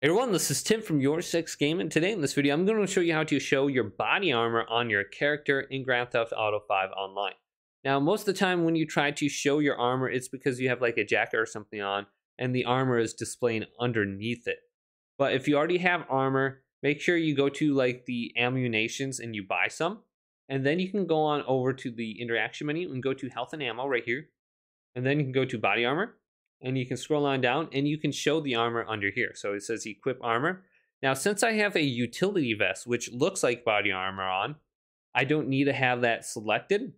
Hey everyone, this is Tim from Your Six Gaming. And today in this video, I'm going to show you how to show your body armor on your character in Grand Theft Auto 5 Online. Now, most of the time when you try to show your armor, it's because you have like a jacket or something on, and the armor is displaying underneath it. But if you already have armor, make sure you go to like the Ammu-Nations and you buy some. And then you can go on over to the interaction menu and go to health and ammo right here. And then you can go to body armor and you can scroll on down and you can show the armor under here. So it says equip armor. Now, since I have a utility vest, which looks like body armor on, I don't need to have that selected.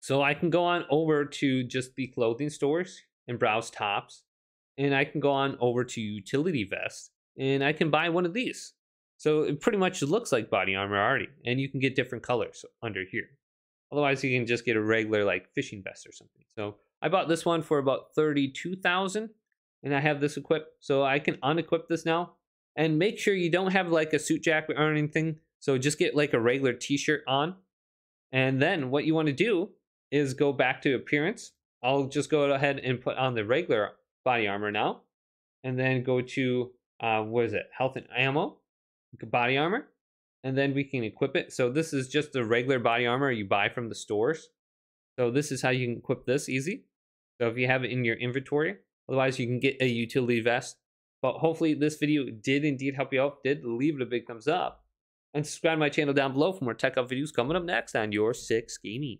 So I can go on over to just the clothing stores and browse tops. And I can go on over to utility vest and I can buy one of these. So it pretty much looks like body armor already. And you can get different colors under here. Otherwise, you can just get a regular like fishing vest or something. So I bought this one for about 32,000 and I have this equipped. So I can unequip this now and make sure you don't have like a suit jacket or anything. So just get like a regular t-shirt on. And then what you want to do is go back to appearance. I'll just go ahead and put on the regular body armor now. And then go to, uh, what is it? Health and ammo, body armor. And then we can equip it. So this is just the regular body armor you buy from the stores. So this is how you can equip this easy. So if you have it in your inventory, otherwise you can get a utility vest. But hopefully this video did indeed help you out. Did leave it a big thumbs up. And subscribe to my channel down below for more tech up videos coming up next on Your Six Gaming.